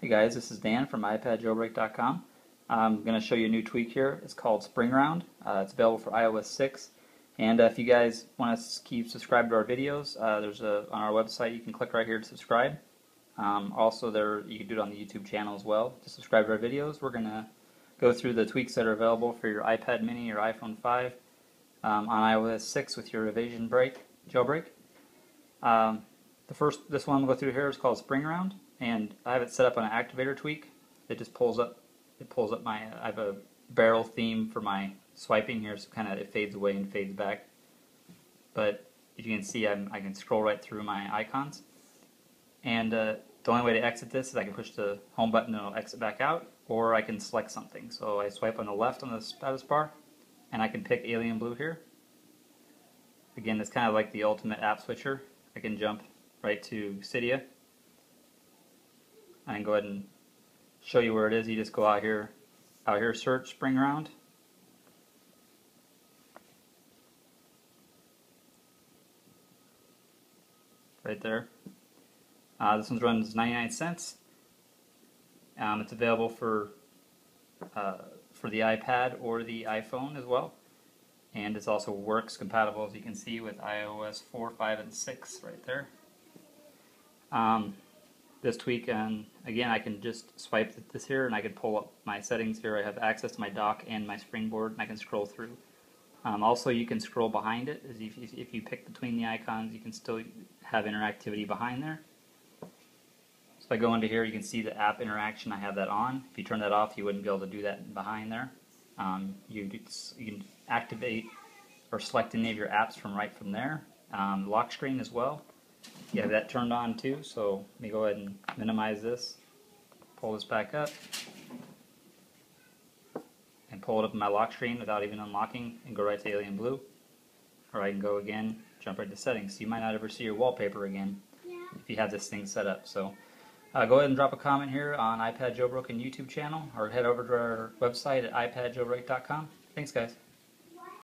Hey guys, this is Dan from iPadJailbreak.com. I'm going to show you a new tweak here. It's called Spring Round. Uh, it's available for iOS 6. And uh, if you guys want to keep subscribed to our videos, uh, there's a on our website you can click right here to subscribe. Um, also, there you can do it on the YouTube channel as well to subscribe to our videos. We're going to go through the tweaks that are available for your iPad Mini or iPhone 5 um, on iOS 6 with your Evasion break jailbreak. Um, the first, this one we'll go through here is called Spring Round, and I have it set up on an activator tweak. It just pulls up, it pulls up my, I have a barrel theme for my swiping here, so kind of it fades away and fades back. But as you can see, I'm, i can scroll right through my icons. And uh, the only way to exit this is I can push the home button and it'll exit back out, or I can select something. So I swipe on the left on the status bar, and I can pick Alien Blue here. Again, it's kind of like the ultimate app switcher. I can jump right to Cydia. Can go ahead and show you where it is. You just go out here, out here, search Spring Round. Right there. Uh, this one runs 99 cents. Um, it's available for uh, for the iPad or the iPhone as well. And it also works compatible, as you can see, with iOS 4, 5, and 6 right there. Um, this tweak, and again, I can just swipe this here and I can pull up my settings here. I have access to my dock and my springboard, and I can scroll through. Um, also, you can scroll behind it. As if, if you pick between the icons, you can still have interactivity behind there. So if I go into here, you can see the app interaction. I have that on. If you turn that off, you wouldn't be able to do that behind there. Um, you, you can activate or select any of your apps from right from there. Um, lock screen as well you have that turned on too, so let me go ahead and minimize this, pull this back up, and pull it up in my lock screen without even unlocking and go right to Alien Blue. Or I can go again, jump right to settings. You might not ever see your wallpaper again yeah. if you have this thing set up. So uh, go ahead and drop a comment here on iPad Jailbroken YouTube channel or head over to our website at iPadjailbreak.com. Thanks guys.